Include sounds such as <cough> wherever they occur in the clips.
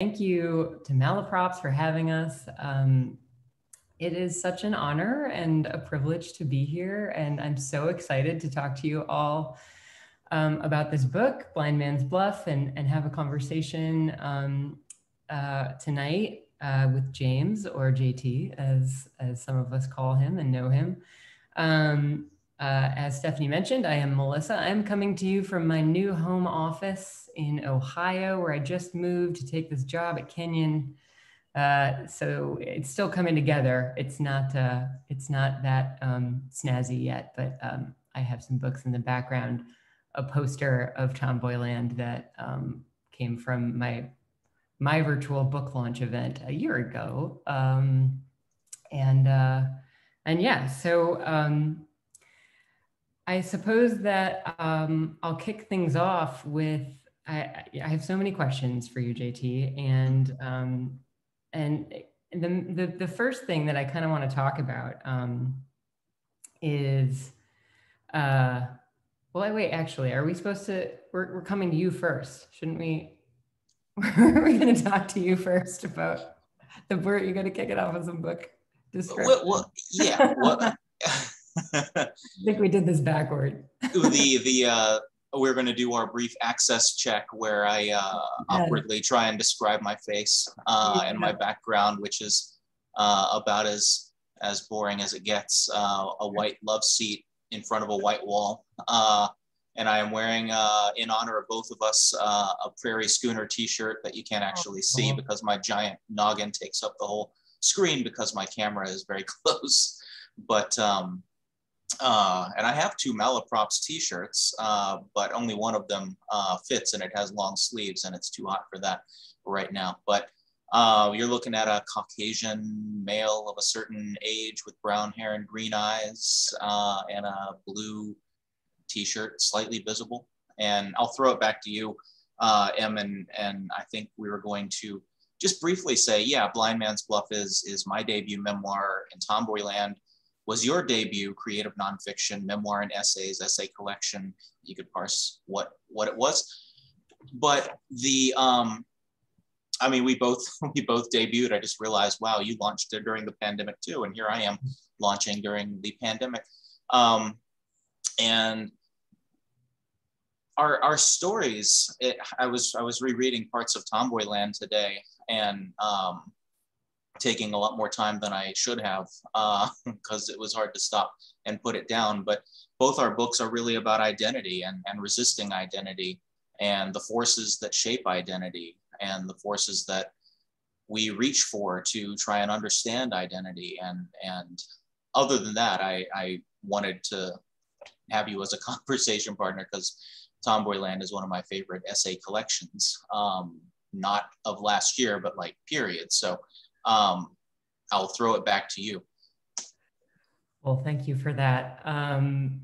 Thank you to Malaprop's for having us. Um, it is such an honor and a privilege to be here, and I'm so excited to talk to you all um, about this book, Blind Man's Bluff, and, and have a conversation um, uh, tonight uh, with James, or JT, as, as some of us call him and know him. Uh, as Stephanie mentioned, I am Melissa. I'm coming to you from my new home office in Ohio, where I just moved to take this job at Kenyon. Uh, so it's still coming together. It's not uh, it's not that um, snazzy yet, but um, I have some books in the background. A poster of Tomboyland that um, came from my my virtual book launch event a year ago, um, and uh, and yeah, so um, I suppose that um, I'll kick things off with I, I, have so many questions for you, JT, and um, and the, the, the first thing that I kind of want to talk about um, is uh, well, wait, actually, are we supposed to? We're, we're coming to you first, shouldn't we? <laughs> we're going to talk to you first about the book. You're going to kick it off with some book description. Well, well yeah. Well, <laughs> <laughs> I <laughs> think we did this backward. the <laughs> the uh, we're going to do our brief access check where I uh, awkwardly try and describe my face uh, and my background, which is uh, about as as boring as it gets. Uh, a white love seat in front of a white wall. Uh, and I am wearing, uh, in honor of both of us, uh, a Prairie Schooner T-shirt that you can't actually see because my giant noggin takes up the whole screen because my camera is very <laughs> close. But um, uh, and I have two Malaprop's t-shirts, uh, but only one of them uh, fits and it has long sleeves and it's too hot for that right now. But uh, you're looking at a Caucasian male of a certain age with brown hair and green eyes uh, and a blue t-shirt, slightly visible. And I'll throw it back to you, Em, and, and I think we were going to just briefly say, yeah, Blind Man's Bluff is, is my debut memoir in Tomboyland was your debut creative nonfiction memoir and essays essay collection you could parse what what it was. But the um i mean we both <laughs> we both debuted. I just realized wow you launched during the pandemic too and here i am launching during the pandemic. Um and our our stories it, i was i was rereading parts of tomboyland today and um taking a lot more time than I should have because uh, <laughs> it was hard to stop and put it down. But both our books are really about identity and, and resisting identity and the forces that shape identity and the forces that we reach for to try and understand identity. And, and other than that, I, I wanted to have you as a <laughs> conversation partner because Tomboyland is one of my favorite essay collections, um, not of last year, but like period. So um, I'll throw it back to you. Well, thank you for that. Um,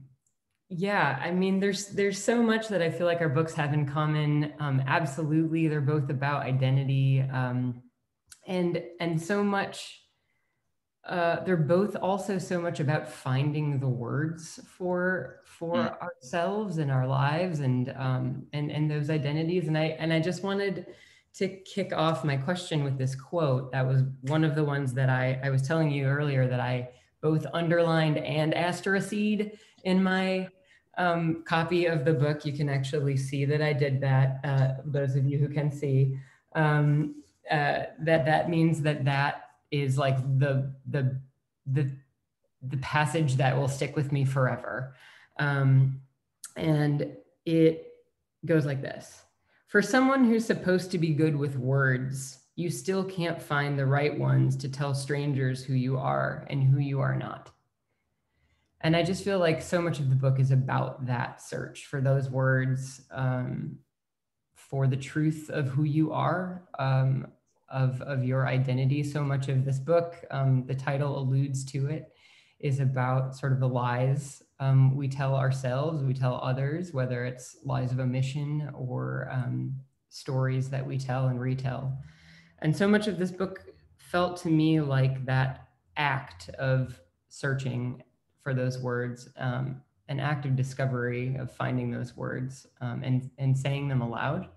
yeah, I mean, there's there's so much that I feel like our books have in common. Um, absolutely, they're both about identity, um, and and so much. Uh, they're both also so much about finding the words for for mm. ourselves and our lives and um, and and those identities. And I and I just wanted to kick off my question with this quote, that was one of the ones that I, I was telling you earlier that I both underlined and asterisked in my um, copy of the book. You can actually see that I did that, uh, those of you who can see. Um, uh, that that means that that is like the, the, the, the passage that will stick with me forever. Um, and it goes like this. For someone who's supposed to be good with words, you still can't find the right ones to tell strangers who you are and who you are not. And I just feel like so much of the book is about that search for those words, um, for the truth of who you are, um, of, of your identity. So much of this book, um, the title alludes to it, is about sort of the lies um, we tell ourselves, we tell others, whether it's lies of omission or um, stories that we tell and retell. And so much of this book felt to me like that act of searching for those words, um, an act of discovery of finding those words um, and, and saying them aloud.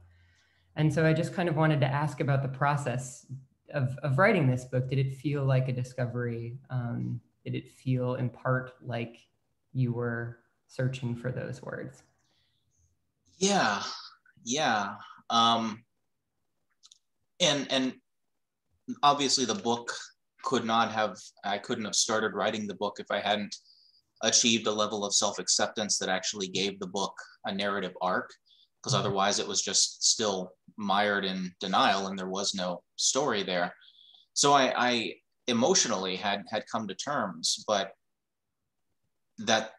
And so I just kind of wanted to ask about the process of, of writing this book. Did it feel like a discovery? Um, did it feel in part like you were searching for those words? Yeah, yeah. Um, and and obviously the book could not have I couldn't have started writing the book if I hadn't achieved a level of self-acceptance that actually gave the book a narrative arc because mm-hmm. otherwise it was just still mired in denial and there was no story there so I, I emotionally had had come to terms but that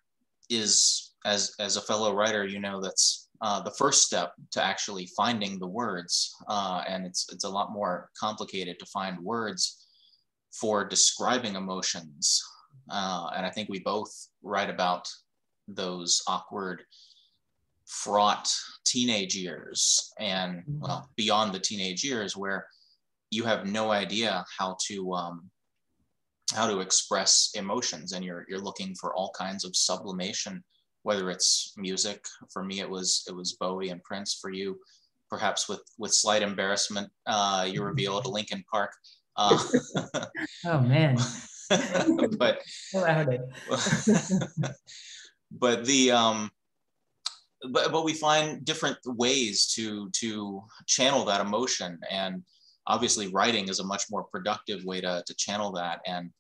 is as as a fellow writer you know that's uh, the first step to actually finding the words uh, and it's it's a lot more complicated to find words for describing emotions uh, and I think we both write about those awkward, fraught teenage years and mm-hmm. well, beyond the teenage years where you have no idea how to um, how to express emotions and you're you're looking for all kinds of sublimation whether it's music. For me it was it was bowie and prince. For you perhaps with with slight embarrassment uh, you revealed linkin park. Uh, <laughs> oh man. <laughs> But <laughs> but the um but but we find different ways to to channel that emotion. And obviously writing is a much more productive way to to channel that. And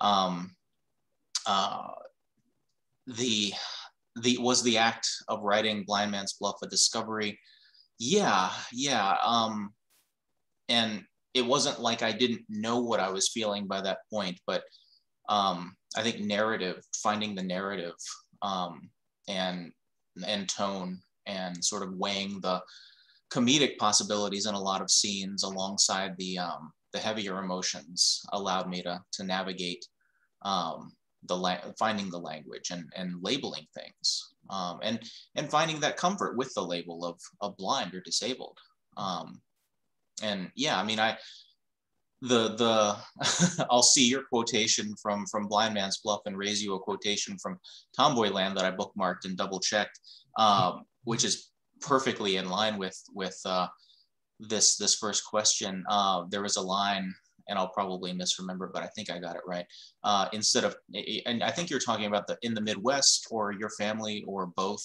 um uh the the was the act of writing blind man's bluff a discovery? Yeah yeah um and it wasn't like I didn't know what I was feeling by that point, but um, I think narrative, finding the narrative um, and and tone and sort of weighing the comedic possibilities in a lot of scenes alongside the um, the heavier emotions allowed me to to navigate um, the la- finding the language and and labeling things um, and and finding that comfort with the label of of blind or disabled. Um, and yeah, I mean, I the the <laughs> I'll see your quotation from from Blind Man's Bluff and raise you a quotation from Tomboyland that I bookmarked and double checked, um, which is perfectly in line with with uh, this this first question. Uh, there was a line, and I'll probably misremember, but I think I got it right. Uh, instead of, and I think you're talking about the in the Midwest or your family or both,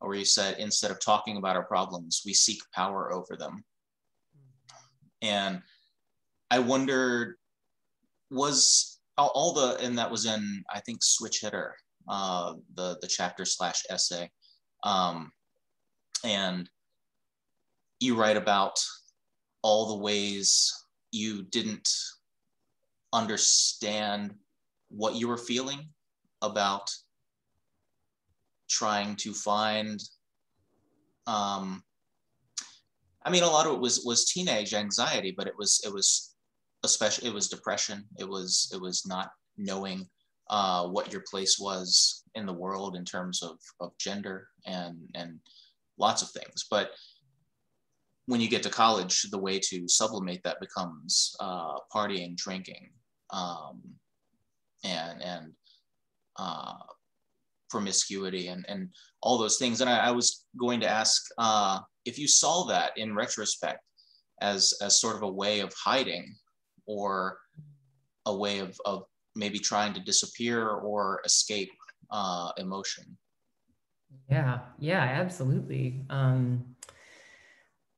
where you said instead of talking about our problems, we seek power over them. And I wondered, was all, the, and that was in, I think, Switch Hitter, uh, the, the chapter slash essay. Um, and you write about all the ways you didn't understand what you were feeling about trying to find um, I mean, a lot of it was was teenage anxiety, but it was it was especially it was depression. It was it was not knowing uh, what your place was in the world in terms of of gender and and lots of things. But when you get to college, the way to sublimate that becomes uh, partying, drinking, um, and and uh, promiscuity and and all those things. And I, I was going to ask uh, if you saw that in retrospect as as sort of a way of hiding or a way of, of maybe trying to disappear or escape uh, emotion yeah yeah absolutely um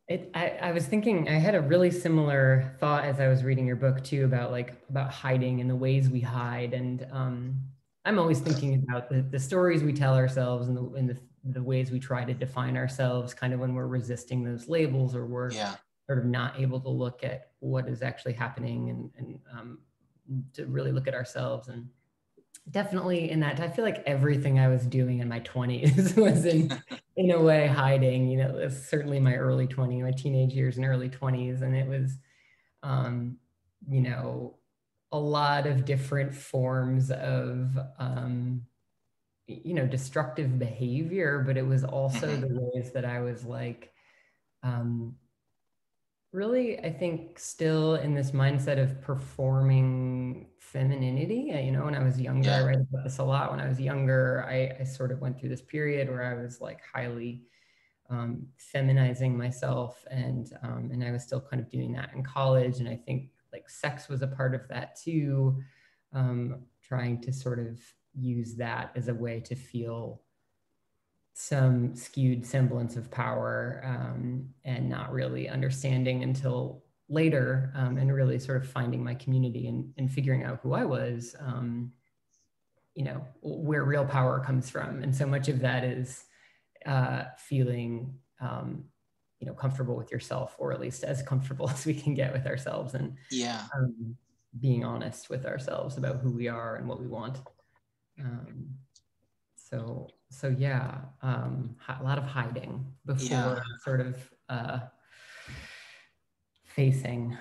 it, I, I was thinking i had a really similar thought as i was reading your book too about like about hiding and the ways we hide and um i'm always thinking about the, the stories we tell ourselves and the, and the the ways we try to define ourselves kind of when we're resisting those labels or we're yeah. sort of not able to look at what is actually happening and, and um, to really look at ourselves and definitely in that i feel like everything i was doing in my 20s <laughs> was in <laughs> in a way hiding you know certainly my early 20s my teenage years and early 20s and it was um you know a lot of different forms of um you know destructive behavior but it was also mm-hmm. the ways that i was like um really i think still in this mindset of performing femininity you know when i was younger yeah. i read about this a lot when i was younger I, I sort of went through this period where i was like highly um, feminizing myself and um, and I was still kind of doing that in college and I think like sex was a part of that too um, trying to sort of use that as a way to feel some skewed semblance of power um, and not really understanding until later um, and really sort of finding my community and, and figuring out who I was um, you know where real power comes from. And so much of that is uh, feeling um, you know comfortable with yourself or at least as comfortable <laughs> as we can get with ourselves and yeah. um, being honest with ourselves about who we are and what we want. Um, so so yeah um, a lot of hiding before yeah. sort of uh, facing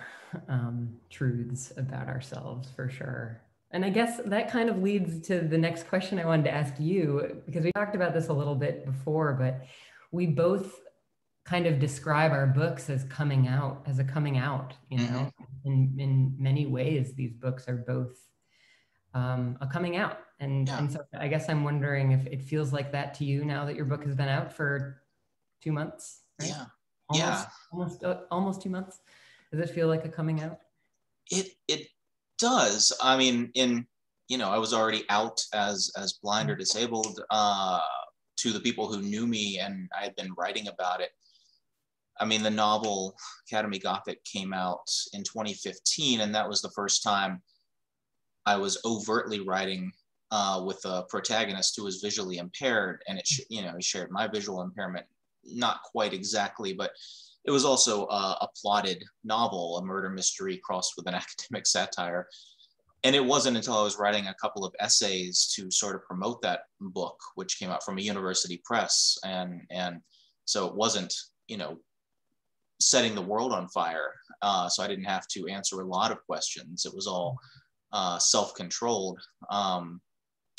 um, truths about ourselves for sure and I guess that kind of leads to the next question I wanted to ask you, because we talked about this a little bit before, but we both kind of describe our books as coming out, as a coming out, you know, mm-hmm. in, in many ways, these books are both um, a coming out. And, yeah. and so I guess I'm wondering if it feels like that to you now that your book has been out for two months, right? Yeah. Almost, yeah. Almost, uh, almost two months. Does it feel like a coming out? It, it does. I mean, in you know, I was already out as as blind or disabled uh, to the people who knew me, and I had been writing about it. I mean, the novel Academy Gothic came out in 2015, and that was the first time I was overtly writing uh, with a protagonist who was visually impaired, and it, you know, he shared my visual impairment, not quite exactly, but it was also a, a plotted novel, a murder mystery crossed with an <laughs> academic satire. And it wasn't until I was writing a couple of essays to sort of promote that book, which came out from a university press. And, and so it wasn't, you know, setting the world on fire. Uh, so I didn't have to answer a lot of questions. It was all uh, self-controlled. Um,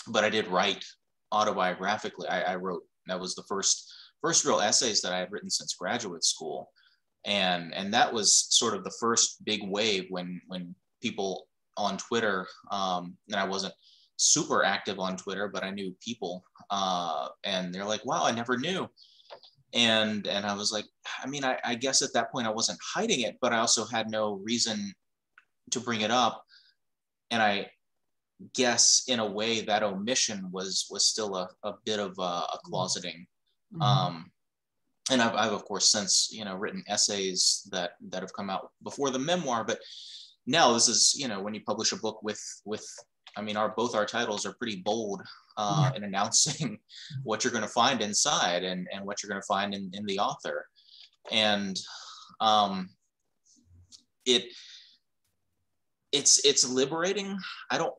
but I did write autobiographically. I, I, wrote, that was the first first real essays that I had written since graduate school. And, and that was sort of the first big wave when, when people on Twitter, um, and I wasn't super active on Twitter, but I knew people, uh, and they're like, wow, I never knew. And, and I was like, I mean, I, I guess at that point I wasn't hiding it, but I also had no reason to bring it up. And I, guess in a way that omission was was still a, a bit of a, a closeting Mm-hmm. Um, and I've, I've of course since you know written essays that that have come out before the memoir, but now this is you know when you publish a book with with I mean our both our titles are pretty bold uh, yeah. in announcing <laughs> what you're going to find inside and and what you're going to find in in the author, and um, it it's it's liberating. I don't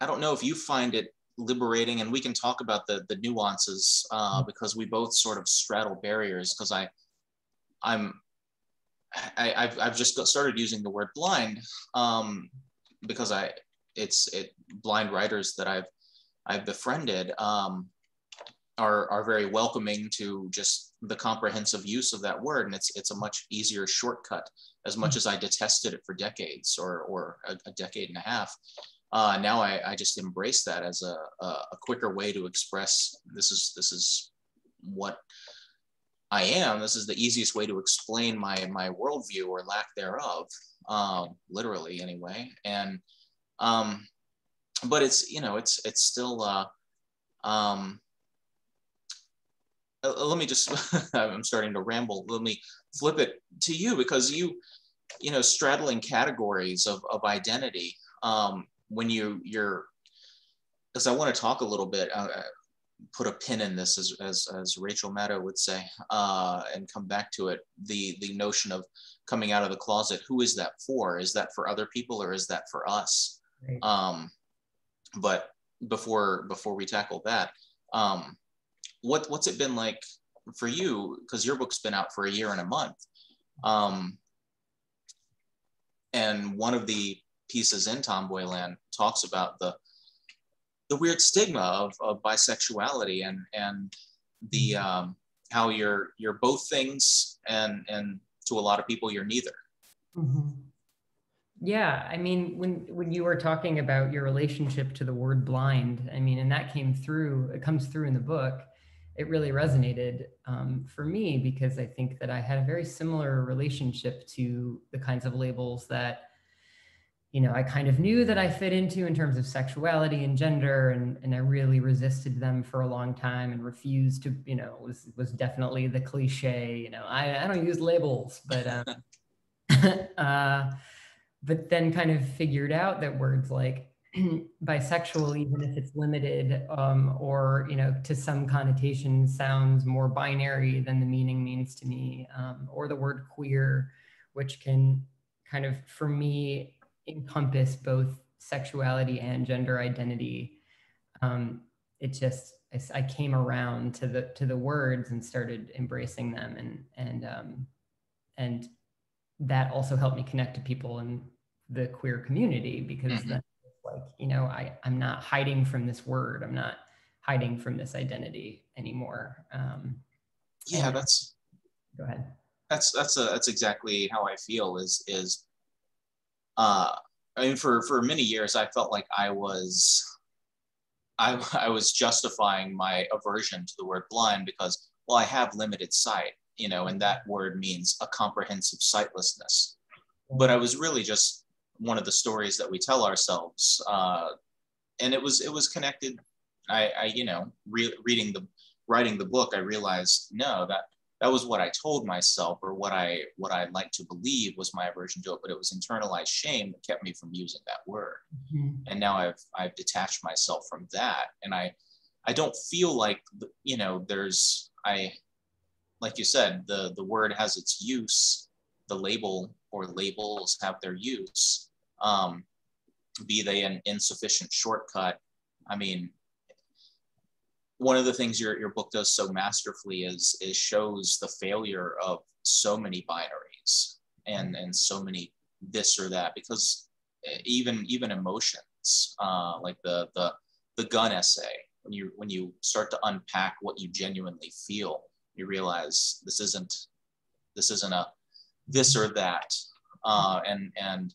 I don't know if you find it liberating and we can talk about the the nuances uh, mm. because we both sort of straddle barriers because I I'm I, have I've just got started using the word blind um, because I it's it blind writers that I've I've befriended um, are are very welcoming to just the comprehensive use of that word and it's it's a much easier shortcut as much mm. as I detested it for decades or or a, a decade and a half uh, now I, I, just embrace that as a, a, a, quicker way to express this is this is what I am. This is the easiest way to explain my my worldview or lack thereof, um, literally anyway. And um, but it's you know it's it's still uh, um, uh, let me just <laughs> I'm starting to ramble. Let me flip it to you because you you know straddling categories of, of identity um, when you you're because I want to talk a little bit, uh, put a pin in this, as, as, as Rachel Maddow would say, uh, and come back to it. The the notion of coming out of the closet. Who is that for? Is that for other people or is that for us? Right. Um, but before before we tackle that, um, what what's it been like for you? Because your book's been out for a year and a month. Um, and one of the pieces in Tomboyland talks about the the weird stigma of, of bisexuality and and the mm-hmm. um, how you're you're both things and and to a lot of people you're neither. Mm-hmm. Yeah, I mean, when when you were talking about your relationship to the word blind, I mean, and that came through. It comes through in the book. It really resonated um, for me because I think that I had a very similar relationship to the kinds of labels that, you know, I kind of knew that I fit into in terms of sexuality and gender, and, and I really resisted them for a long time and refused to, you know, was was definitely the cliche, you know, I, I don't use labels, but um, <laughs> uh, but then kind of figured out that words like <clears throat> bisexual, even if it's limited um, or, you know, to some connotation sounds more binary than the meaning means to me, um, or the word queer, which can kind of, for me, encompass both sexuality and gender identity. Um, it just, I, I, came around to the, to the words and started embracing them and, and, um, and that also helped me connect to people in the queer community because mm-hmm. the, like you know i i'm not hiding from this word. I'm not hiding from this identity anymore. Um yeah that's go ahead. That's that's a that's exactly how i feel is is uh i mean for for many years i felt like i was i i was justifying my aversion to the word blind because well i have limited sight you know and that word means a comprehensive sightlessness. But i was really just one of the stories that we tell ourselves. Uh, and it was it was connected. I, I you know re- reading the writing the book, I realized no that that was what I told myself or what I what I like to believe was my aversion to it, but it was internalized shame that kept me from using that word. Mm-hmm. And now I've I've detached myself from that, and I I don't feel like you know there's I like you said the the word has its use, the label or labels have their use, um, be they an insufficient shortcut. I mean, one of the things your, your book does so masterfully is, is shows the failure of so many binaries and, and so many this or that, because even, even emotions, uh, like the, the, the gun essay, when you, when you start to unpack what you genuinely feel, you realize this isn't, this isn't a this or that. Uh, and, and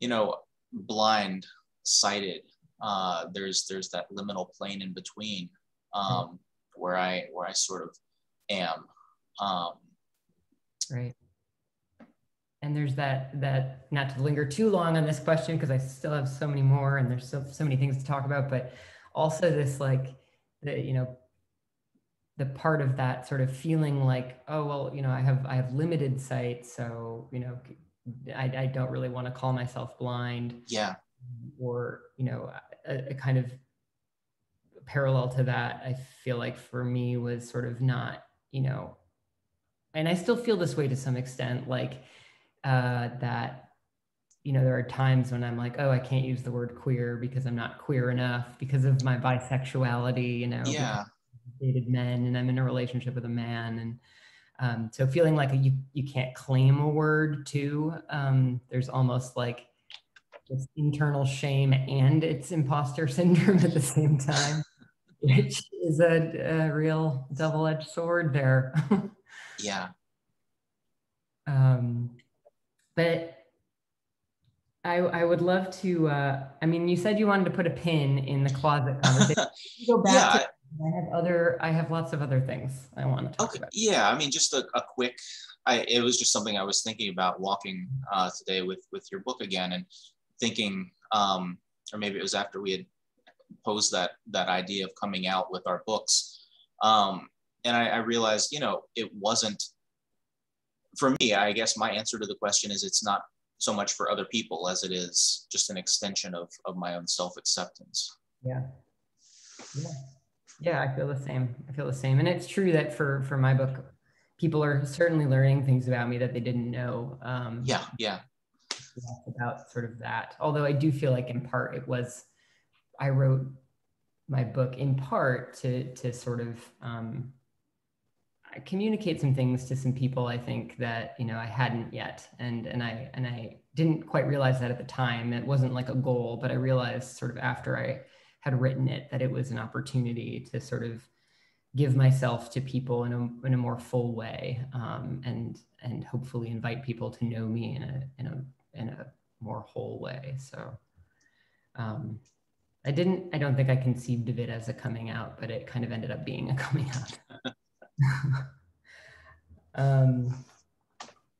you know, blind, sighted. Uh, there's there's that liminal plane in between um, where I where I sort of am. Um, right. And there's that that not to linger too long on this question because I still have so many more and there's so so many things to talk about, but also this like the you know the part of that sort of feeling like oh well you know i have i have limited sight so you know I, I don't really want to call myself blind. Yeah. Or, you know, a, a kind of parallel to that, I feel like for me was sort of not, you know, and I still feel this way to some extent, like uh, that, you know, there are times when I'm like, oh, I can't use the word queer because I'm not queer enough because of my bisexuality, you know, yeah. Dated men and I'm in a relationship with a man and um, so feeling like you, you can't claim a word too, um, there's almost like this internal shame and it's imposter <laughs> syndrome at the same time, which is a, a real double-edged sword there. <laughs> yeah. Um, but I, I would love to, uh, I mean, you said you wanted to put a pin in the closet conversation. <laughs> Go back yeah. to I have other, I have lots of other things I want to talk okay. about. Yeah, I mean, just a, a quick, I, it was just something I was thinking about walking uh, today with with your book again and thinking, um, or maybe it was after we had posed that that idea of coming out with our books, um, and I, I realized, you know, it wasn't for me. I guess my answer to the question is it's not so much for other people as it is just an extension of of my own self acceptance. Yeah. Yeah. Yeah, I feel the same. I feel the same. And it's true that for for my book, people are certainly learning things about me that they didn't know. Um, yeah, yeah. About sort of that. Although I do feel like in part it was, I wrote my book in part to to sort of um, communicate some things to some people I think that you know I hadn't yet, and and I and I didn't quite realize that at the time. It wasn't like a goal, but I realized sort of after I had written it that it was an opportunity to sort of give myself to people in a, in a more full way um, and and hopefully invite people to know me in a in a in a more whole way so um, I didn't, I don't think I conceived of it as a coming out, but it kind of ended up being a coming out. <laughs> um,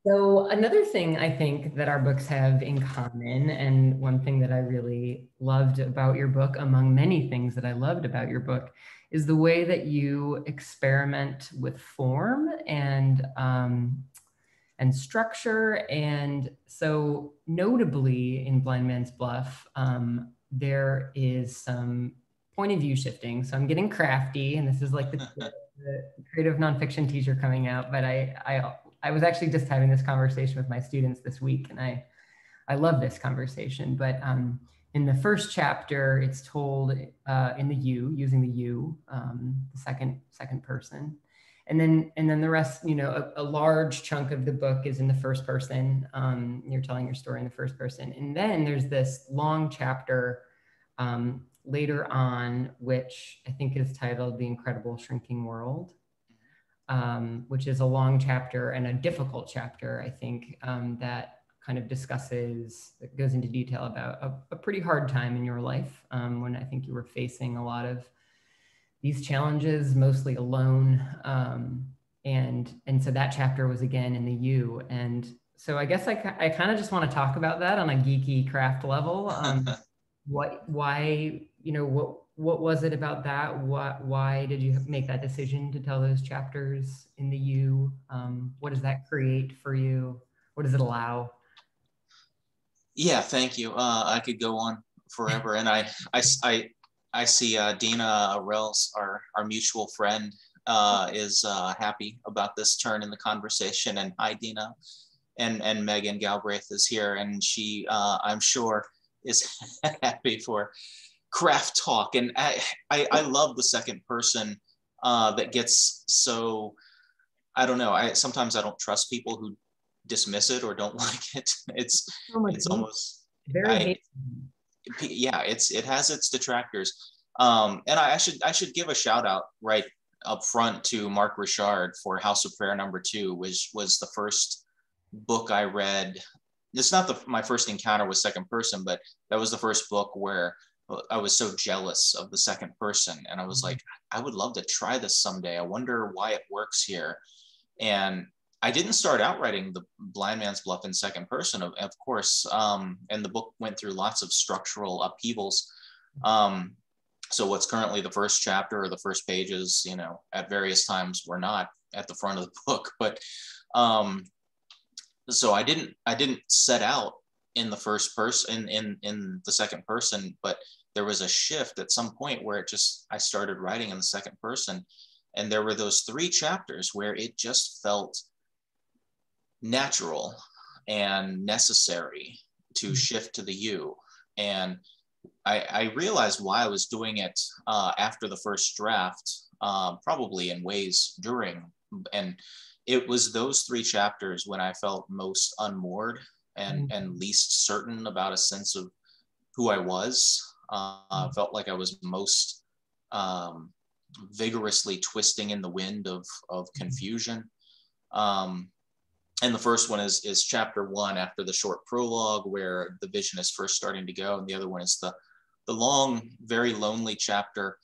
so another thing I think that our books have in common, and one thing that I really loved about your book, among many things that I loved about your book, is the way that you experiment with form and um, and structure. And so, notably in Blind Man's Bluff, um, there is some point of view shifting. So I'm getting crafty, and this is like the, <laughs> the creative nonfiction teacher coming out. But I, I, I was actually just having this conversation with my students this week, and I, I love this conversation. But um, in the first chapter, it's told uh, in the you, using the you, um, the second second person, and then and then the rest, you know, a, a large chunk of the book is in the first person. Um, you're telling your story in the first person, and then there's this long chapter um, later on, which I think is titled "The Incredible Shrinking World." Um, which is a long chapter and a difficult chapter, I think, um, that kind of discusses, goes into detail about a, a pretty hard time in your life um, when I think you were facing a lot of these challenges, mostly alone. Um, and, and so that chapter was again in the you. And so I guess I, I kind of just want to talk about that on a geeky craft level. Um, <laughs> what, why, you know, what, what was it about that? What, why did you make that decision to tell those chapters in the U? Um, what does that create for you? What does it allow? Yeah, thank you. Uh, I could go on forever, and I, I, I, I see uh, Dina Rels, our our mutual friend, uh, is uh, happy about this turn in the conversation. And hi, Dina, and and Megan Galbraith is here, and she, uh, I'm sure, is <laughs> happy for craft talk. And I, I, I love the second person uh, that gets so. I don't know. I sometimes I don't trust people who dismiss it or don't <laughs> like it. It's oh it's almost very I, yeah. It's it has its detractors. Um, and I, I, should I should give a shout out right up front to Mark Richard for House of Prayer number two, which was the first book I read. It's not the, my first encounter with second person, but that was the first book where I was so jealous of the second person. And I was mm-hmm. like, I would love to try this someday. I wonder why it works here. And I didn't start out writing the Blind Man's Bluff in second person, of, of course, um, and the book went through lots of structural upheavals. Um, so what's currently the first chapter or the first pages, you know, at various times were not at the front of the <laughs> book, but um, so I didn't I didn't set out in the first person in, in in the second person, but there was a shift at some point where it just I started writing in the second person, and there were those three chapters where it just felt natural and necessary to mm-hmm. shift to the you. And I, I, realized why I was doing it uh, after the first draft, uh, probably in ways during. And it was those three chapters when I felt most unmoored and, mm-hmm. and least certain about a sense of who I was. Uh, mm-hmm. felt like I was most um, vigorously twisting in the wind of, of mm-hmm. confusion. Um, and the first one is is chapter one after the short prologue where the vision is first starting to go and the other one is the the long very lonely chapter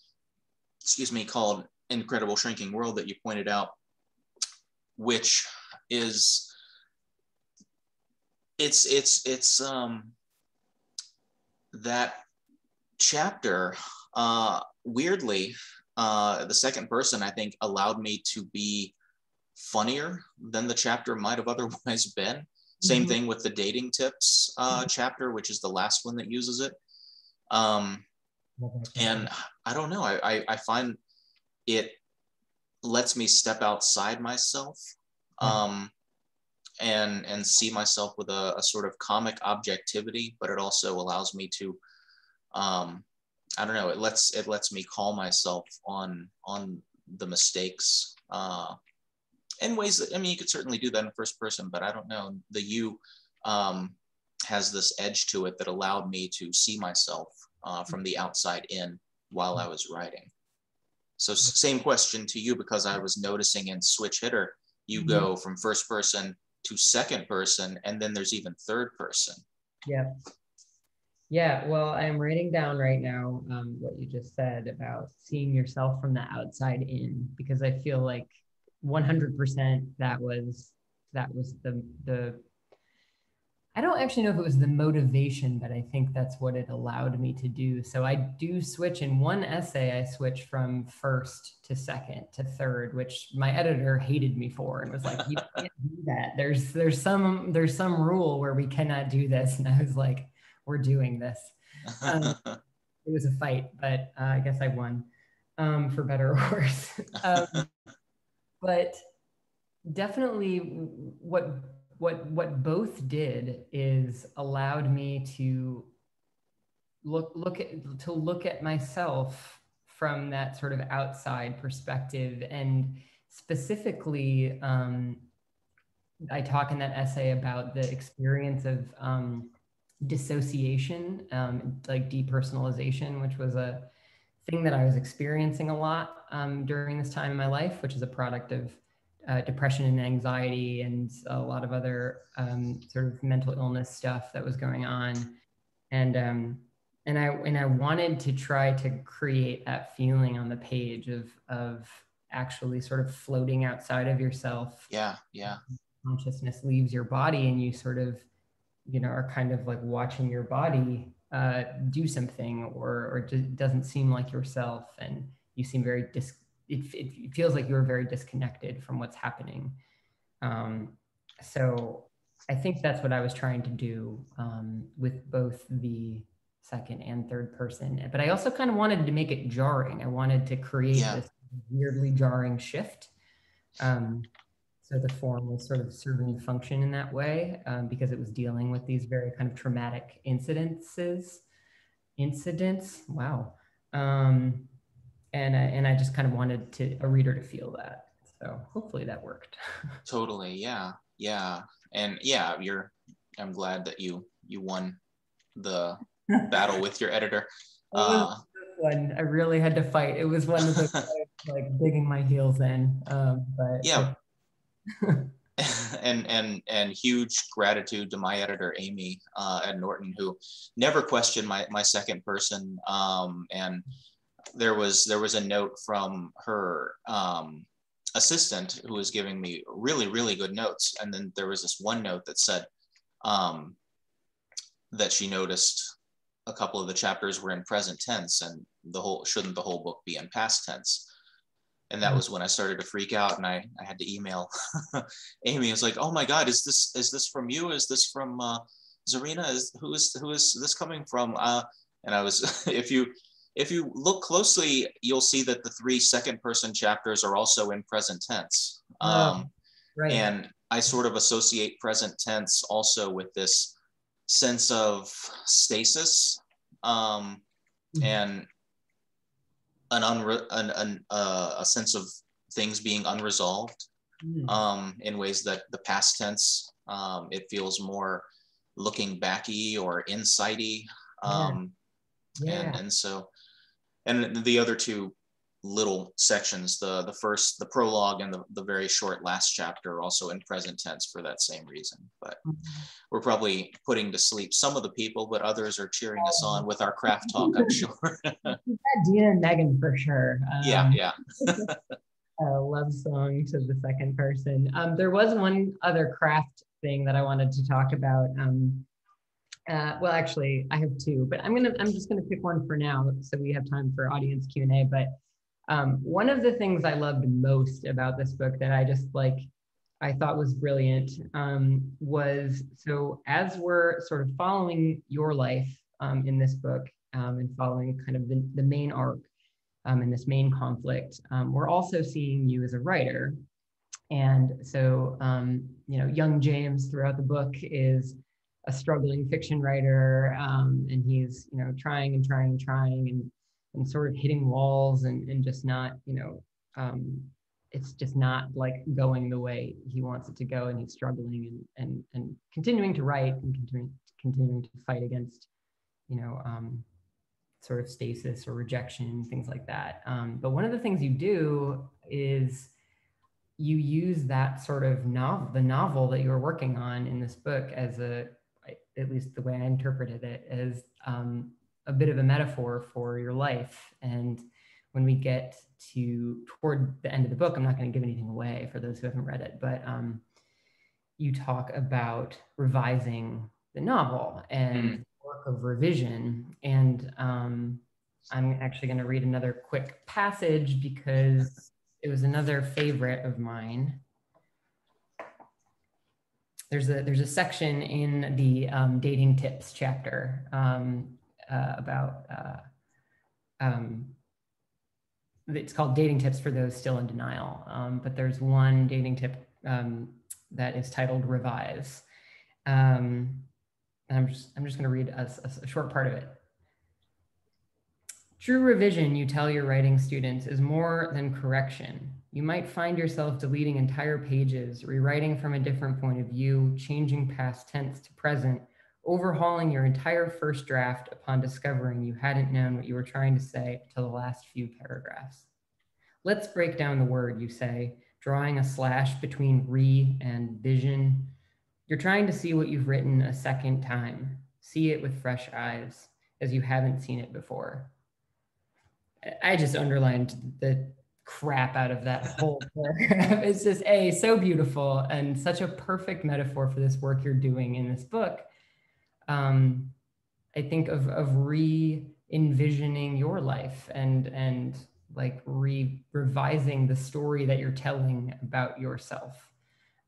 excuse me called incredible shrinking world that you pointed out which is it's it's it's um that chapter uh weirdly uh the second person i think allowed me to be funnier than the chapter might have <laughs> otherwise been. Same mm-hmm. thing with the dating tips uh, mm-hmm. chapter, which is the last one that uses it. Um, and I don't know, I, I, I, find it lets me step outside myself um, and, and see myself with a, a, sort of comic objectivity, but it also allows me to, um, I don't know, it lets, it lets me call myself on, on the mistakes uh, in ways that I mean you could certainly do that in first person, but I don't know. The you um, has this edge to it that allowed me to see myself uh, from the outside in while I was writing. So same question to you because I was noticing in Switch Hitter, you mm-hmm. go from first person to second person, and then there's even third person. Yeah. Yeah, well, I'm writing down right now um, what you just said about seeing yourself from the outside in, because I feel like 100% that was that was the the I don't actually know if it was the motivation, but I think that's what it allowed me to do. So I do switch in one essay, I switch from first to second to third, which my editor hated me for and was like, you <laughs> can't do that. There's there's some there's some rule where we cannot do this. And I was like, we're doing this. Um, <laughs> it was a fight, but uh, I guess I won um, for better or worse. <laughs> Um, but definitely what what what both did is allowed me to look look at to look at myself from that sort of outside perspective and specifically um, i talk in that essay about the experience of um, dissociation um, like depersonalization which was a thing that i was experiencing a lot um, during this time in my life which is a product of uh, depression and anxiety and a lot of other um, sort of mental illness stuff that was going on and um, and I and I wanted to try to create that feeling on the page of of actually sort of floating outside of yourself. Yeah, yeah. Consciousness leaves your body, and you sort of, you know, are kind of like watching your body uh, do something, or or just doesn't seem like yourself, and you seem very dis it, it feels like you're very disconnected from what's happening. Um, so I think that's what I was trying to do um, with both the second and third person. But I also kind of wanted to make it jarring. I wanted to create yeah. this weirdly jarring shift. Um, so the form was sort of serving a function in that way um, because it was dealing with these very kind of traumatic incidences, incidents. Wow. Um, and I, and I just kind of wanted to a reader to feel that. So hopefully that worked. <laughs> totally, yeah, yeah, and yeah, you're. I'm glad that you you won the battle with your editor. <laughs> Uh, one I really had to fight. It was one of the <laughs> like digging my heels in. Um, but yeah. <laughs> and and and huge gratitude to my editor Amy uh, at Norton who never questioned my my second person um, and there was there was a note from her um, assistant who was giving me really really good notes, and then there was this one note that said um, that she noticed a couple of the chapters were in present tense, and the whole shouldn't the whole book be in past tense. And that mm-hmm. was when I started to freak out, and I, I had to email <laughs> Amy. I was like, "Oh my God, is this is this from you? Is this from uh, Zarina? Is who is who is this coming from?" Uh, and I was, <laughs> if you if you look closely, you'll see that the three second person chapters are also in present tense. Oh, um, right. And I sort of associate present tense also with this sense of stasis um, mm-hmm. and an, unre- an, an uh, a sense of things being unresolved mm. um, in ways that the past tense um, it feels more looking backy or insighty um, yeah. yeah. And, and so and the other two little sections the the first the prologue and the, the very short last chapter are also in present tense for that same reason. But mm-hmm. we're probably putting to sleep some of the people but others are cheering us on with our craft talk i'm sure. <laughs> Dina and megan for sure. Um, yeah yeah. <laughs> A love song to the second person. Um, there was one other craft thing that i wanted to talk about um, uh, well, actually, I have two, but I'm gonna I'm just gonna pick one for now, so we have time for audience Q and A. But um, one of the things I loved most about this book that I just like I thought was brilliant um, was so as we're sort of following your life um, in this book um, and following kind of the, the main arc um, in this main conflict, um, we're also seeing you as a writer. And so, you know, young James throughout the book is a struggling fiction writer, um, and he's you know trying and trying and trying and and sort of hitting walls and and just not you know um, it's just not like going the way he wants it to go, and he's struggling and and and continuing to write and continuing continuing to fight against you know um, sort of stasis or rejection things like that. Um, but one of the things you do is you use that sort of novel, the novel that you were working on in this book as a at least the way I interpreted it, as um, a bit of a metaphor for your life. And when we get to toward the end of the book, I'm not going to give anything away for those who haven't read it, but um, you talk about revising the novel and mm. work of revision. And um, I'm actually going to read another quick passage because it was another favorite of mine. There's a there's a section in the um, dating tips chapter um, uh, about uh, um, it's called dating tips for those still in denial. Um, but there's one dating tip um, that is titled revise. Um, I'm just I'm just going to read a, a short part of it. True revision, you tell your writing students, is more than correction. You might find yourself deleting entire pages, rewriting from a different point of view, changing past tense to present, overhauling your entire first draft upon discovering you hadn't known what you were trying to say until the last few paragraphs. Let's break down the word, you say, drawing a slash between re and vision. You're trying to see what you've written a second time, see it with fresh eyes, as you haven't seen it before. I just underlined the crap out of that whole <laughs> paragraph. It's just a so beautiful and such a perfect metaphor for this work you're doing in this book. Um, I think of of re envisioning your life and and like re revising the story that you're telling about yourself.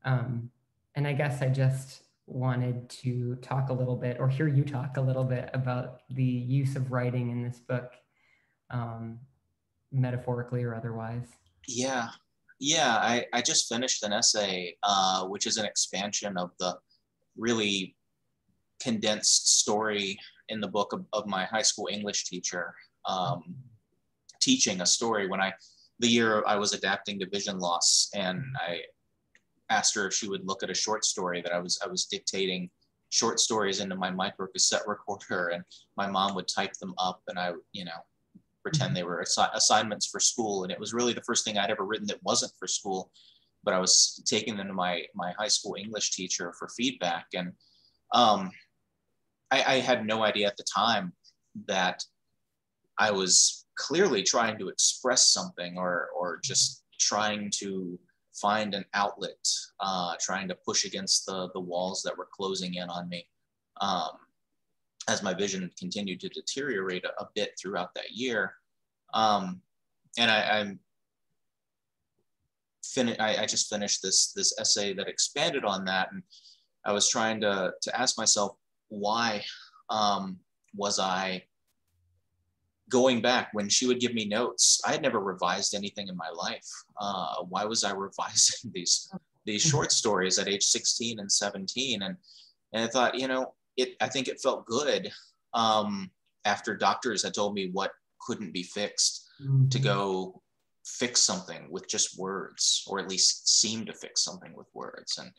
Um, and I guess I just wanted to talk a little bit or hear you talk a little bit about the use of writing in this book um, metaphorically or otherwise? Yeah, yeah. I, I just finished an essay, uh, which is an expansion of the really condensed story in the book of, of my high school English teacher um, teaching a story when I, the year I was adapting to vision loss, and I asked her if she would look at a short story that I was I was dictating short stories into my micro cassette recorder, and my mom would type them up, and I, you know, pretend they were assi- assignments for school. And it was really the first thing I'd ever written that wasn't for school, but I was taking them to my, my high school English teacher for feedback. And um, I, I had no idea at the time that I was clearly trying to express something or, or just trying to find an outlet, uh, trying to push against the, the walls that were closing in on me. Um, as my vision continued to deteriorate a, a bit throughout that year. Um, and I, I'm fin- I, I just finished this this essay that expanded on that, and I was trying to to ask myself why um, was I going back when she would give me notes i had never revised anything in my life uh, why was i <laughs> revising these these mm-hmm. short stories at age 16 and 17 and and i thought you know it I think it felt good um, after doctors had told me what couldn't be fixed mm-hmm. to go fix something with just words or at least seem to fix something with words and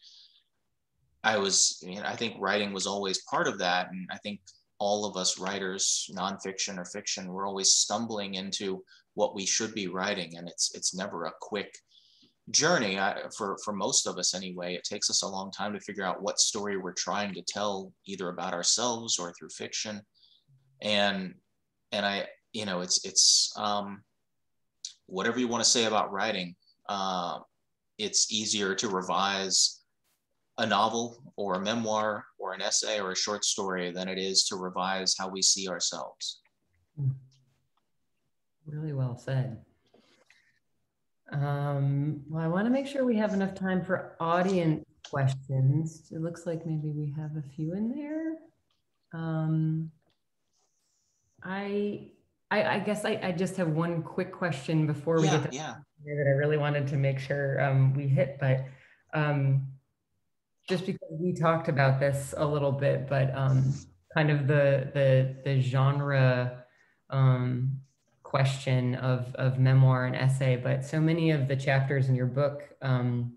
I was you know, I think writing was always part of that. And I think all of us writers nonfiction or fiction we're always stumbling into what we should be writing. And it's it's never a quick journey I, for for most of us anyway. It takes us a long time to figure out what story we're trying to tell either about ourselves or through fiction. And and i you know it's it's um whatever you want to say about writing uh, it's easier to revise a novel or a memoir or an essay or a short story than it is to revise how we see ourselves really well said um, well, I want to make sure we have enough time for audience questions. It looks like maybe we have a few in there. Um, I, I, I guess I, I just have one quick question before we yeah, get to yeah. that I really wanted to make sure um, we hit, but um, just because we talked about this a little bit, but um, kind of the the the genre um, question of, of memoir and essay, but so many of the chapters in your book um,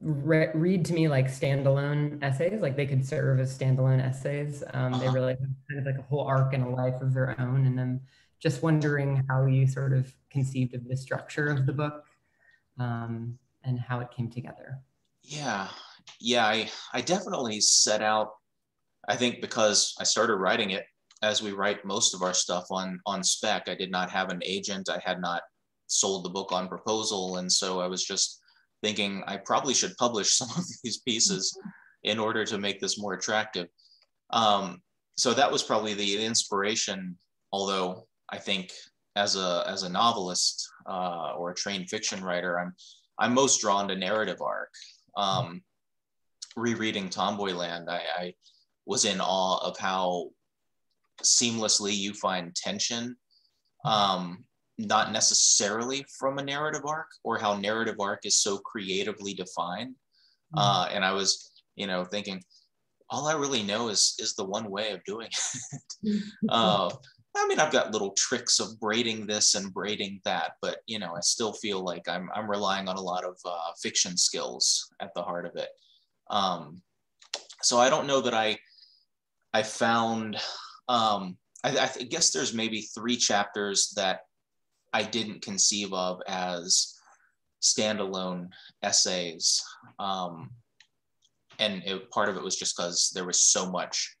re- read to me like standalone essays, like they could serve as standalone essays. Um. They really have kind of like a whole arc and a life of their own. And I'm just wondering how you sort of conceived of the structure of the book um, and how it came together. Yeah, yeah, I, I definitely set out I think because I started writing it as we write most of our stuff on on spec. I did not have an agent. I had not sold the book on proposal, and so I was just thinking I probably should publish <laughs> some of these pieces in order to make this more attractive. Um, so that was probably the inspiration. Although I think as a as a novelist uh, or a trained fiction writer, I'm I'm most drawn to narrative arc. Um, rereading Tomboyland, I, I was in awe of how seamlessly you find tension, um, not necessarily from a narrative arc, or how narrative arc is so creatively defined. Mm-hmm. Uh, and I was, you know, thinking, all I really know is is the one way of doing it. <laughs> uh, I mean, I've got little tricks of braiding this and braiding that, but you know, I still feel like I'm I'm relying on a lot of uh, fiction skills at the heart of it. Um, so I don't know that I I found um, I, I guess there's maybe three chapters that I didn't conceive of as standalone essays. Um, and it, part of it was just because there was so much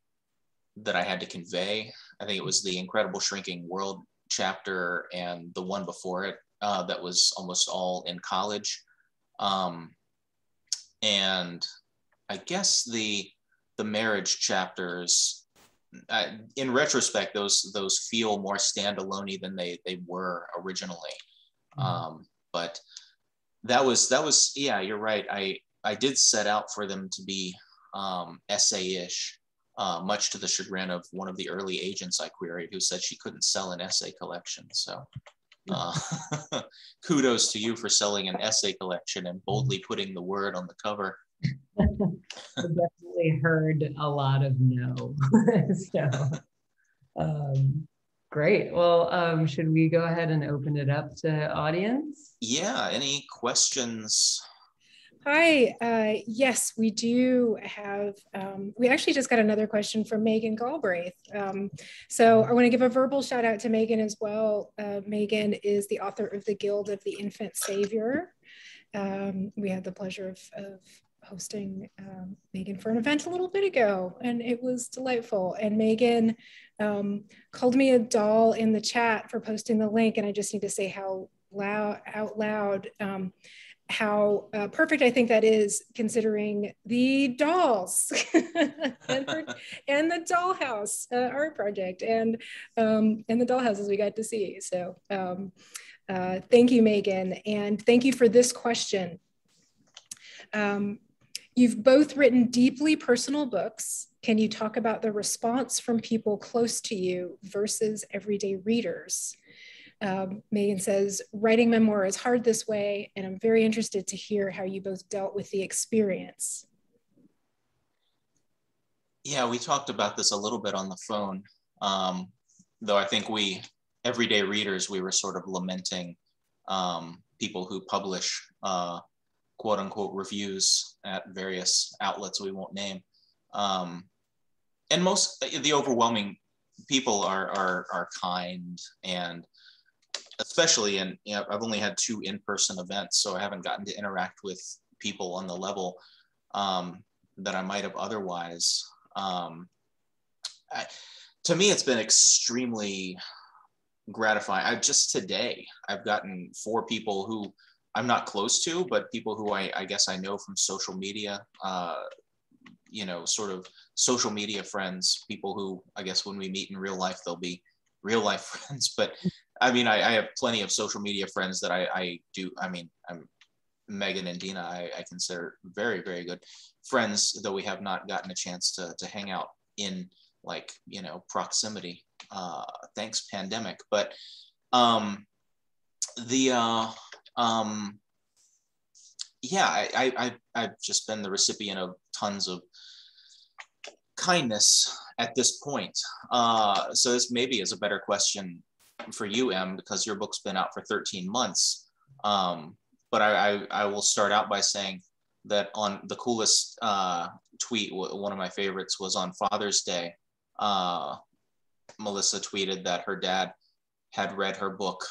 that I had to convey. I think it was the Incredible Shrinking World chapter and the one before it uh, that was almost all in college. Um, and I guess the the marriage chapters uh, in retrospect, those those feel more standalone than they they were originally. Mm-hmm. Um, but that was that was yeah, you're right. I I did set out for them to be um, essay-ish, uh, much to the chagrin of one of the early agents I queried, who said she couldn't sell an essay collection. So. Uh, <laughs> kudos to you for selling an essay collection and boldly putting the word on the cover. <laughs> definitely heard a lot of no. <laughs> so, um, great. Well, um, should we go ahead and open it up to audience? Yeah. Any questions? Hi. Uh, yes, we do have. Um, we actually just got another question from Megan Galbraith. Um, so I want to give a verbal shout out to Megan as well. Uh, Megan is the author of The Guild of the Infant Savior. Um, we had the pleasure of, of hosting um, Megan for an event a little bit ago, and it was delightful. And Megan um, called me a doll in the chat for posting the link, and I just need to say how loud, out loud, um, how uh, perfect I think that is, considering the dolls <laughs> and, her, and, the dollhouse uh, art project, and um, and the dollhouses we got to see. So. Um, uh, thank you, Megan, and thank you for this question. Um, You've both written deeply personal books. Can you talk about the response from people close to you versus everyday readers? Um, Megan says, writing memoir is hard this way, and I'm very interested to hear how you both dealt with the experience. Yeah, we talked about this a little bit on the phone, um, though I think we, everyday readers, we were sort of lamenting um, people who publish uh, quote unquote reviews at various outlets we won't name. Um, and most, the overwhelming people are, are, are kind and especially in, you know, I've only had two in-person events, so I haven't gotten to interact with people on the level um, that I might have otherwise. Um, I, to me, it's been extremely gratifying. I just today, I've gotten four people who I'm not close to, but people who I, I guess I know from social media, uh, you know, sort of social media friends, people who I guess when we meet in real life, they'll be real life <laughs> friends. But I mean, I, I have plenty of social media friends that I, I do. I mean, I'm Megan and Dina, I, I consider very, very good friends, though we have not gotten a chance to, to hang out in like, you know, proximity, uh, thanks pandemic. But um, the, uh, um, yeah, I, I, I've just been the recipient of tons of kindness at this point. Uh, so this maybe is a better question for you, Em, because your book's been out for 13 months. Um, but I, I, I, will start out by saying that on the coolest uh, tweet, one of my favorites was on Father's Day. Uh, Melissa tweeted that her dad had read her book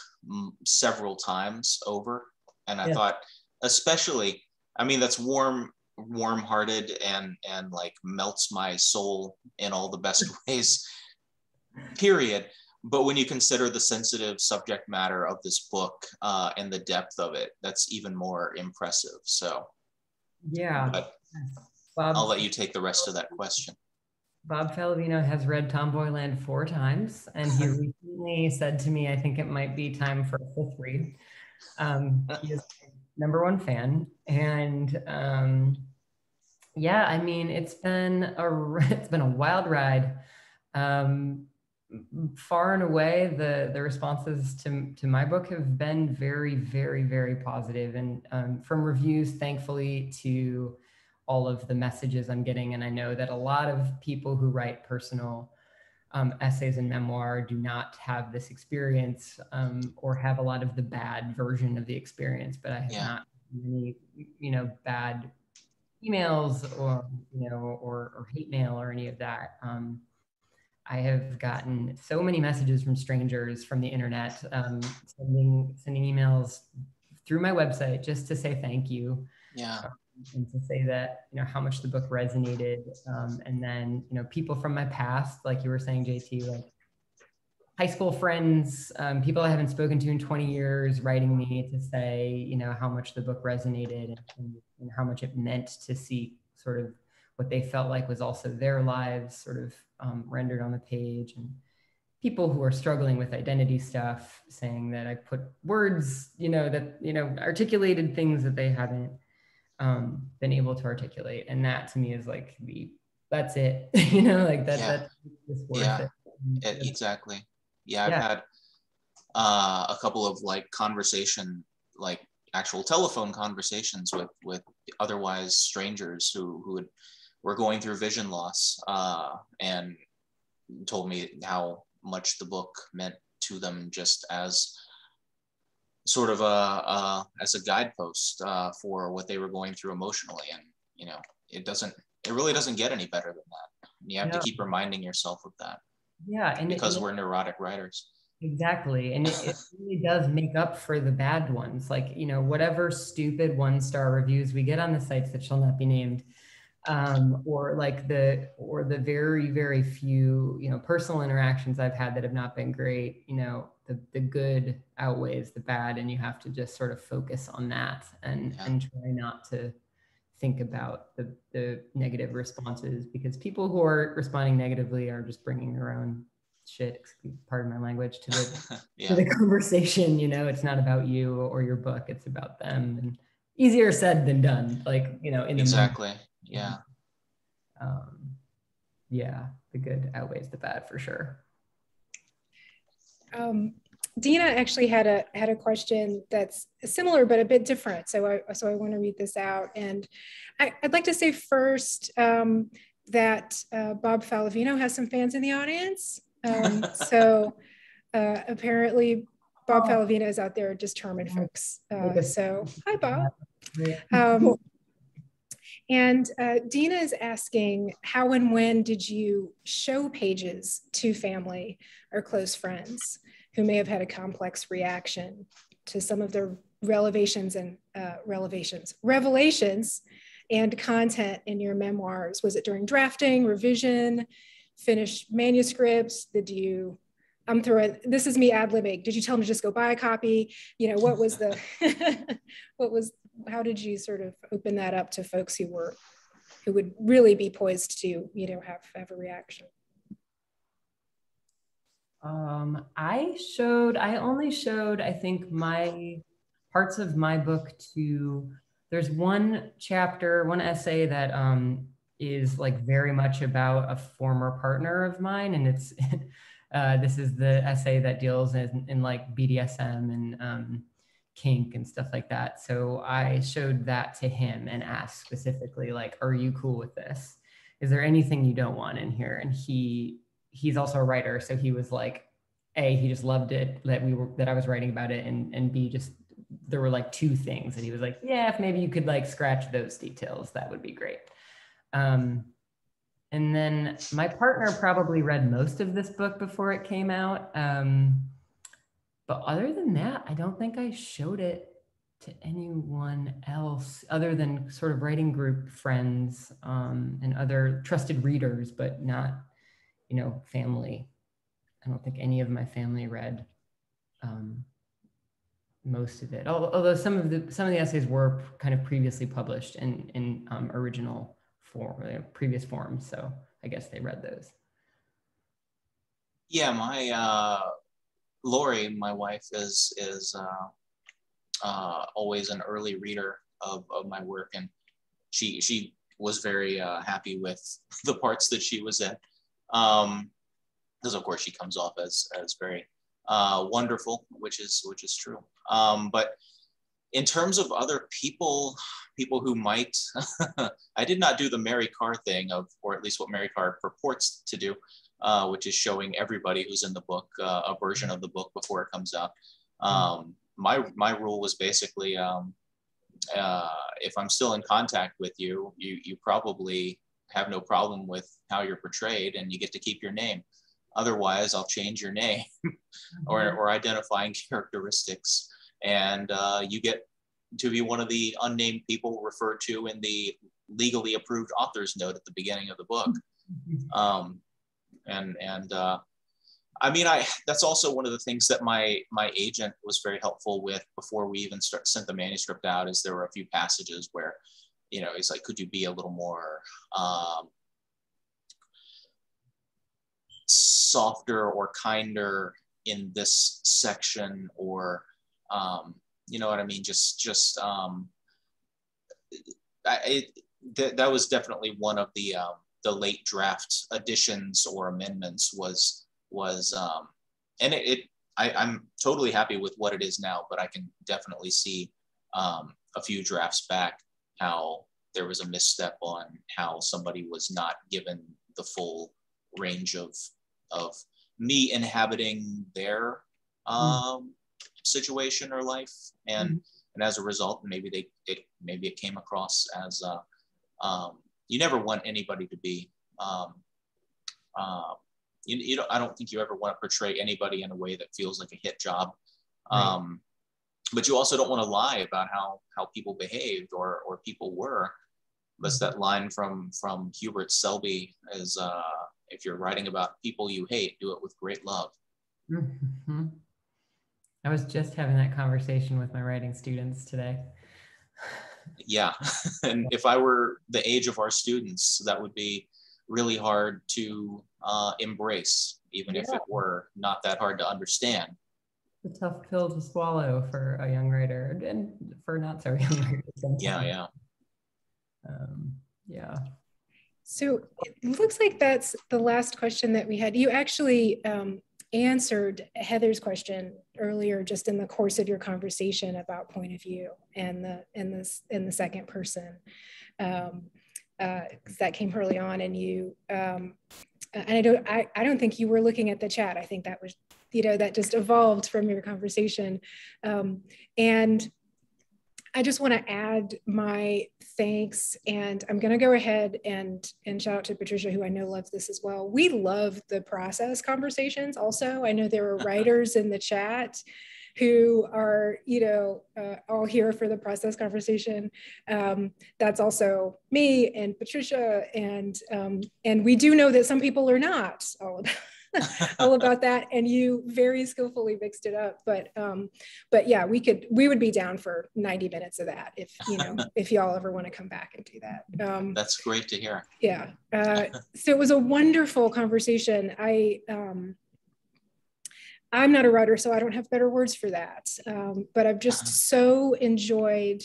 several times over. And I yeah. thought, especially, I mean, that's warm warm-hearted and and like melts my soul in all the best <laughs> ways period. But when you consider the sensitive subject matter of this book uh, and the depth of it that's even more impressive. So yeah. But Bob, i'll let you take the rest of that question bob Faliveno has read tomboyland four times and he <laughs> recently said to me i think it might be time for a fifth read um, he is number one fan and um, yeah, I mean, it's been a <laughs> it's been a wild ride. Um, far and away, the the responses to to my book have been very, very, very positive, and um, from reviews, thankfully, to all of the messages I'm getting, and I know that a lot of people who write personal um, essays and memoir do not have this experience um, or have a lot of the bad version of the experience, but I have yeah. not any, you know, bad emails or you know or, or hate mail or any of that. Um, i have gotten so many messages from strangers from the internet um, sending sending emails through my website just to say thank you. Yeah. Um, and to say that you know how much the book resonated um, and then you know people from my past like you were saying jt like high school friends, um, people I haven't spoken to in 20 years, writing me to say, you know, how much the book resonated and, and, how much it meant to see sort of what they felt like was also their lives sort of um, rendered on the page. And people who are struggling with identity stuff saying that I put words, you know, that, you know, articulated things that they haven't um, been able to articulate. And that to me is like the, that's it, <laughs> you know, like that, yeah. that's yeah. It, exactly yeah, I've yeah. had uh, a couple of like conversation, like actual telephone conversations with with otherwise strangers who who had, were going through vision loss uh, and told me how much the book meant to them just as sort of a, a as a guidepost uh, for what they were going through emotionally. And you know it doesn't it really doesn't get any better than that. And you have to keep reminding yourself of that yeah and because it, we're neurotic writers. Exactly. And it, it, really does make up for the bad ones. Like you know whatever stupid one star reviews we get on the sites that shall not be named um, or like the or the very very few you know personal interactions i've had that have not been great you know the, the good outweighs the bad and you have to just sort of focus on that and yeah. and try not to think about the, the negative responses because people who are responding negatively are just bringing their own shit pardon my language to the yeah. <laughs> to the conversation you know? It's not about you or your book it's about them and easier said than done like you know in exactly. Yeah. Um yeah the good outweighs the bad for sure um Dina actually had a had a question that's similar but a bit different. So I so I want to read this out, and I, would like to say first um, that uh, Bob Faliveno has some fans in the audience. Um, <laughs> so uh, apparently Bob oh. Faliveno is out there determined folks. Uh, so hi Bob. Um, and uh, Dina is asking, how and when did you show pages to family or close friends? who may have had a complex reaction to some of the revelations and uh, revelations, revelations and content in your memoirs. Was it during drafting, revision, finished manuscripts? Did you, I'm throwing, this is me ad libbing. Did you tell them to just go buy a copy? You know, what was the, <laughs> what was, how did you sort of open that up to folks who were, who would really be poised to, you know, have, have a reaction? Um, I showed, I only showed, I think, my parts of my book to, there's one chapter, one essay that um, is like very much about a former partner of mine. And it's, <laughs> uh, this is the essay that deals in, in like BDSM and um, kink and stuff like that. So I showed that to him and asked specifically, like, are you cool with this? Is there anything you don't want in here? And he he's also a writer, so he was like, a he just loved it that we were that I was writing about it, and and b just there were like two things, and he was like, yeah, if maybe you could like scratch those details, that would be great. Um, and then my partner probably read most of this book before it came out. Um, but other than that, I don't think I showed it to anyone else other than sort of writing group friends um, and other trusted readers, but not, you know, family. I don't think any of my family read um, most of it. Although some of the some of the essays were kind of previously published in in um, original form, previous forms. So I guess they read those. Yeah, my uh, Lori, my wife, is is uh, uh, always an early reader of, of my work, and she she was very uh, happy with <laughs> the parts that she was in. Um, because of course she comes off as as very uh, wonderful, which is which is true. Um, but in terms of other people, people who might, <laughs> I did not do the Mary Karr thing of, or at least what Mary Karr purports to do, uh, which is showing everybody who's in the book uh, a version of the book before it comes out. Um, my my rule was basically, um, uh, if I'm still in contact with you, you you probably have no problem with how you're portrayed, and you get to keep your name. Otherwise, I'll change your name <laughs> or, mm-hmm. or identifying <laughs> characteristics. And uh, you get to be one of the unnamed people referred to in the legally approved author's note at the beginning of the book. Mm-hmm. Um, and and uh, I mean, I that's also one of the things that my my agent was very helpful with before we even start sent the manuscript out. Is there were a few passages where, you know, he's like, could you be a little more um, softer or kinder in this section or um, you know what I mean? Just, just, um, I, it, th- that was definitely one of the, um, the late draft additions or amendments was, was, um, and it, it I, I'm totally happy with what it is now, but I can definitely see um, a few drafts back how there was a misstep on how somebody was not given the full range of of me inhabiting their hmm. um, situation or life, and mm. and as a result, maybe they it maybe it came across as uh, um, you never want anybody to be. Um, uh, you, you don't, I don't think you ever want to portray anybody in a way that feels like a hit job. Right. Um, but you also don't want to lie about how how people behaved or or people were. That's hmm. that line from from Hubert Selby is uh, if you're writing about people you hate, do it with great love. Mm-hmm. I was just having that conversation with my writing students today. Yeah. <laughs> and if I were the age of our students, that would be really hard to uh, embrace, even yeah. if it were not that hard to understand. It's a tough pill to swallow for a young writer and for not so <laughs> young writers. Yeah, yeah. Um, yeah. So it looks like that's the last question that we had. You actually um, answered Heather's question earlier, just in the course of your conversation about point of view and the in this in the second person. Um, uh, that came early on, and you um, and I don't I, I don't think you were looking at the chat. I think that was you know that just evolved from your conversation, um, and I just want to add my thanks, and I'm going to go ahead and and shout out to Patricia, who I know loves this as well. We love the process conversations. Also, I know there are <laughs> writers in the chat who are you know uh, all here for the process conversation. Um, that's also me and Patricia, and um, and we do know that some people are not all about <laughs> all about that and you very skillfully mixed it up but um but yeah we could we would be down for 90 minutes of that if you know <laughs> if y'all ever want to come back and do that um. That's great to hear. Yeah uh, so it was a wonderful conversation. I um i'm not a writer so i don't have better words for that um, but i've just uh-huh. so enjoyed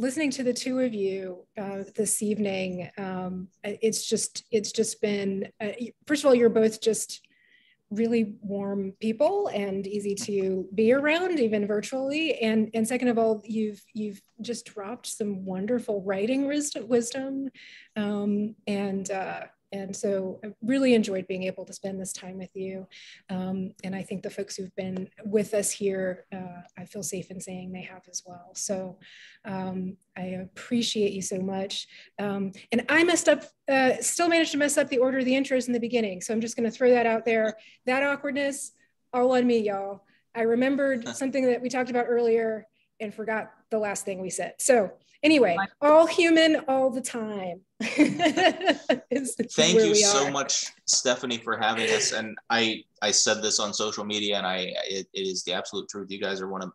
listening to the two of you uh, this evening, um, it's just it's just been uh, first of all, you're both just really warm people and easy to be around, even virtually. And and second of all, you've you've just dropped some wonderful writing wisdom, um, and uh, and so I really enjoyed being able to spend this time with you. Um, and I think the folks who've been with us here, uh, I feel safe in saying they have as well. So um, I appreciate you so much. Um, and I messed up, uh, still managed to mess up the order of the intros in the beginning. So I'm just gonna throw that out there. That awkwardness, all on me, y'all. I remembered <laughs> something that we talked about earlier and forgot the last thing we said. So anyway, all human all the time. <laughs> Thank you so much, Stephanie, for having us. And I I said this on social media, and I it, it is the absolute truth. You guys are one of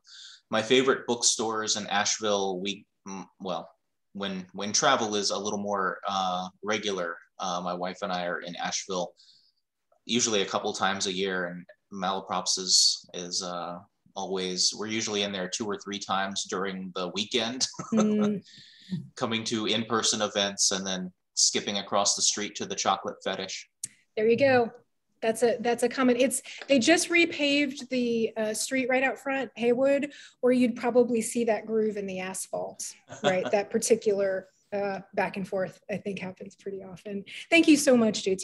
my favorite bookstores in Asheville. We mm, well, when when travel is a little more uh, regular, uh, my wife and I are in Asheville usually a couple times a year, and Malaprop's is is uh, always we're usually in there two or three times during the weekend <laughs> mm. Coming to in-person events and then skipping across the street to the chocolate fetish. There you go. That's a that's a comment. It's they just repaved the uh, street right out front haywood or you'd probably see that groove in the asphalt right? <laughs> That particular uh, back and forth i think happens pretty often. Thank you so much jt